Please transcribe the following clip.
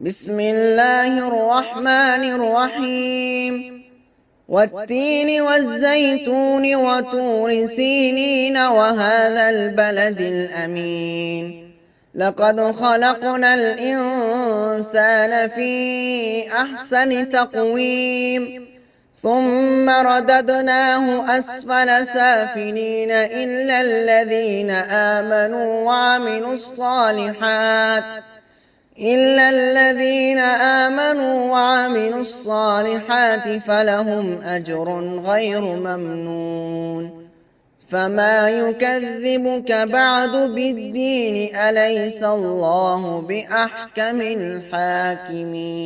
بسم الله الرحمن الرحيم. والتين والزيتون وطور سينين وهذا البلد الأمين. لقد خلقنا الإنسان في أحسن تقويم. ثم رددناه أسفل سافلين إلا الذين آمنوا وعملوا الصالحات. إلا الذين آمنوا وعملوا الصالحات فلهم أجر غير ممنون فما يكذبك بعد بالدين أليس الله بأحكم الحاكمين